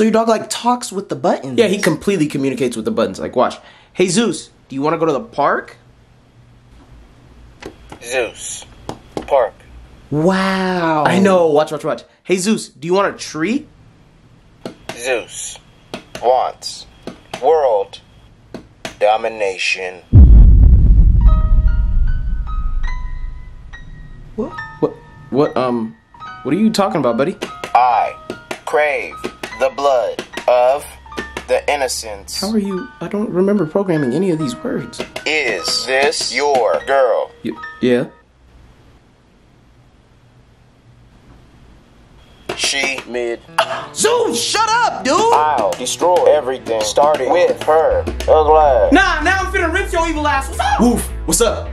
So your dog like talks with the buttons. Yeah, he completely communicates with the buttons. Like, watch. Hey Zeus, do you want to go to the park? Zeus. Park. Wow. I know. Watch, watch, watch. Hey Zeus, do you want a treat? Zeus. Wants. World. Domination. What? What? What? Um, what are you talking about, buddy? I crave the blood of the innocents. How are you? I don't remember programming any of these words. Is this your girl? Y- yeah. She mid. Zoom, shut up, dude. I'll destroy everything starting with her. Ugly. Nah, now I'm finna rinse your evil ass. What's up? Woof. What's up?